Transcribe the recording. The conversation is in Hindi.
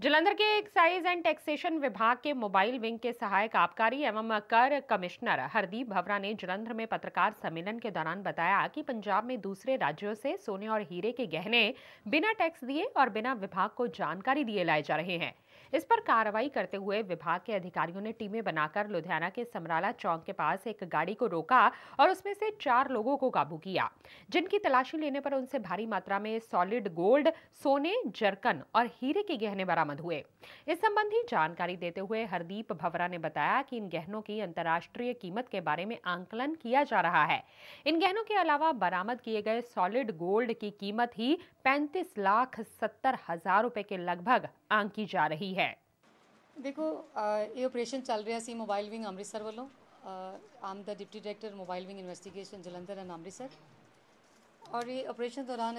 जलंधर के एक्साइज एंड टैक्सेशन विभाग के मोबाइल विंग के सहायक आबकारी एवं कर कमिश्नर हरदीप भवरा ने जलंधर में पत्रकार सम्मेलन के दौरान बताया कि पंजाब में दूसरे राज्यों से सोने और हीरे के गहने बिना टैक्स दिए और बिना विभाग को जानकारी दिए लाए जा रहे हैं। इस पर कार्रवाई करते हुए विभाग के अधिकारियों ने टीमें बनाकर लुधियाना के समराला चौक के पास एक गाड़ी को रोका और उसमें से चार लोगों को काबू किया, जिनकी तलाशी लेने पर उनसे भारी मात्रा में सॉलिड गोल्ड सोने, जरकन और हीरे के गहने बरामद बरामद हुए। इस संबंधी जानकारी देते हुए हरदीप भवरा ने बताया कि इन गहनों की अंतर्राष्ट्रीय कीमत के बारे में आंकलन किया जा रहा है। इन गहनों के अलावा बरामद किए गए सॉलिड गोल्ड की कीमत ही पैंतीस लाख सत्तर हज़ार रुपए के लगभग आंकी जा रही है। देखो ये ऑपरेशन चल रहा है मोबाइल विंग अमृतसर वालों। आम the deputy director mobile wing investigation Jalandhar and Amritsar. और ये ऑपरेशन दौरान